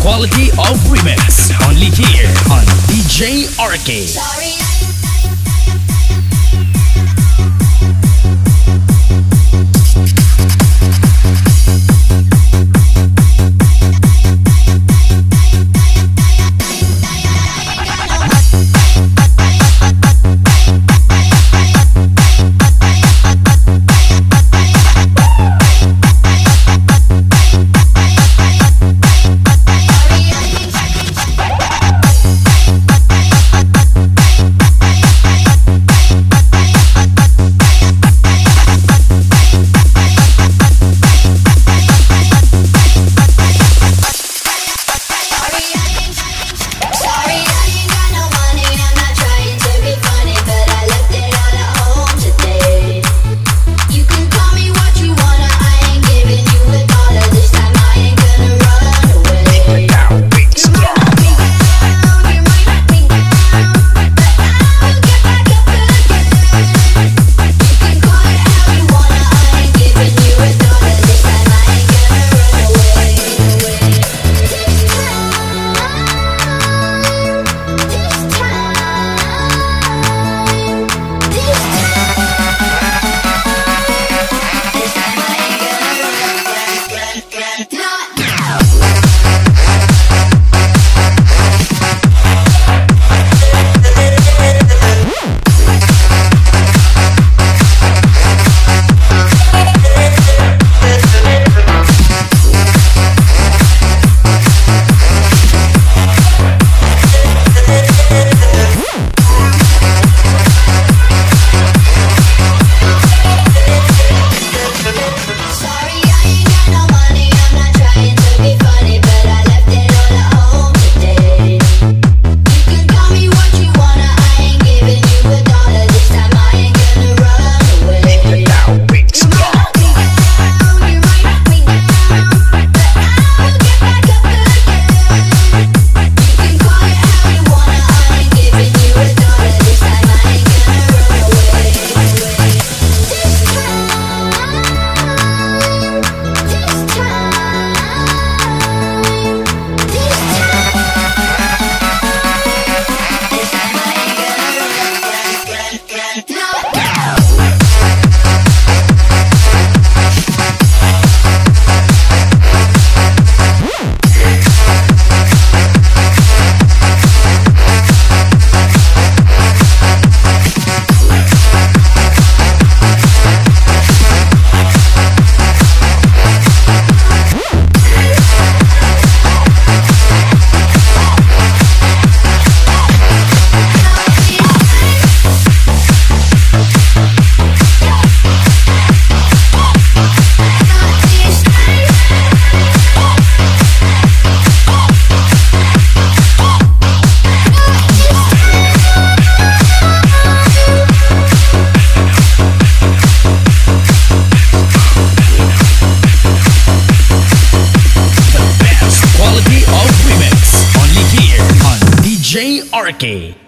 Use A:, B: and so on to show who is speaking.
A: quality of remix only here on DJ Arcade.
B: Sorry.
A: Turkey.